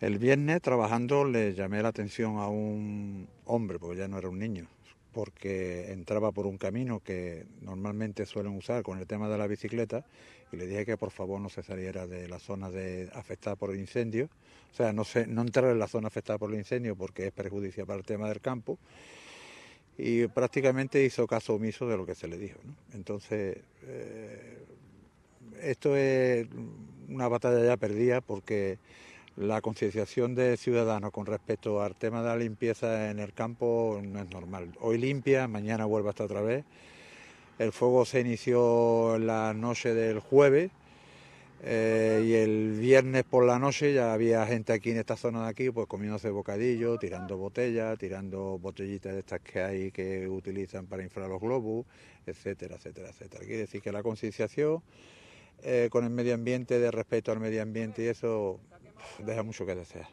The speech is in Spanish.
El viernes trabajando le llamé la atención a un hombre, porque ya no era un niño, porque entraba por un camino que normalmente suelen usar con el tema de la bicicleta y le dije que por favor no se saliera de la zona afectada por el incendio, o sea, no, se, no entrar en la zona afectada por el incendio porque es perjudicial para el tema del campo y prácticamente hizo caso omiso de lo que se le dijo. Entonces, eh, esto es una batalla ya perdida porque la concienciación de ciudadanos con respecto al tema de la limpieza en el campo no es normal. Hoy limpia, mañana vuelve hasta otra vez. El fuego se inició la noche del jueves eh, y el viernes por la noche ya había gente aquí en esta zona de aquí pues comiéndose bocadillo, tirando botellas, tirando botellitas de estas que hay que utilizan para inflar los globos, etcétera, etcétera, etcétera. Quiere decir que la concienciación eh, con el medio ambiente, de respeto al medio ambiente y eso ده هموش وجدتها